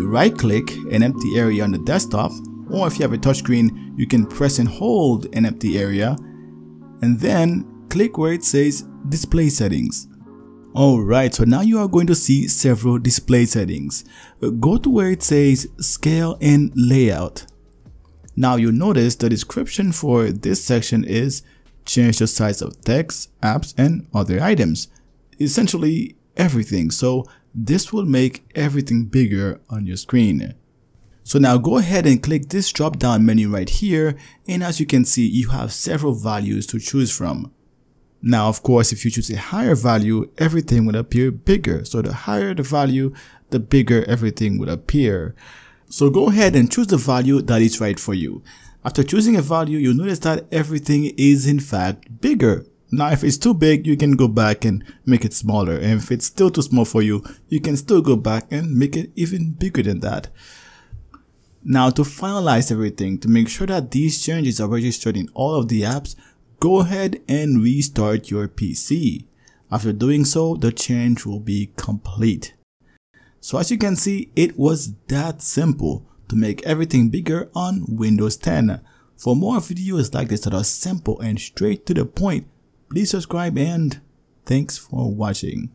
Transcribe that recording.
to right click an empty area on the desktop or if you have a touchscreen you can press and hold an empty area and then click where it says display settings. Alright, so now you are going to see several display settings. Uh, go to where it says scale and layout. Now you'll notice the description for this section is change the size of text, apps, and other items. Essentially everything. So this will make everything bigger on your screen. So now go ahead and click this drop down menu right here and as you can see you have several values to choose from. Now of course if you choose a higher value everything will appear bigger so the higher the value the bigger everything will appear. So go ahead and choose the value that is right for you. After choosing a value you'll notice that everything is in fact bigger. Now if it's too big you can go back and make it smaller and if it's still too small for you you can still go back and make it even bigger than that. Now to finalize everything, to make sure that these changes are registered in all of the apps, go ahead and restart your PC. After doing so, the change will be complete. So as you can see, it was that simple to make everything bigger on Windows 10. For more videos like this that are simple and straight to the point, please subscribe and thanks for watching.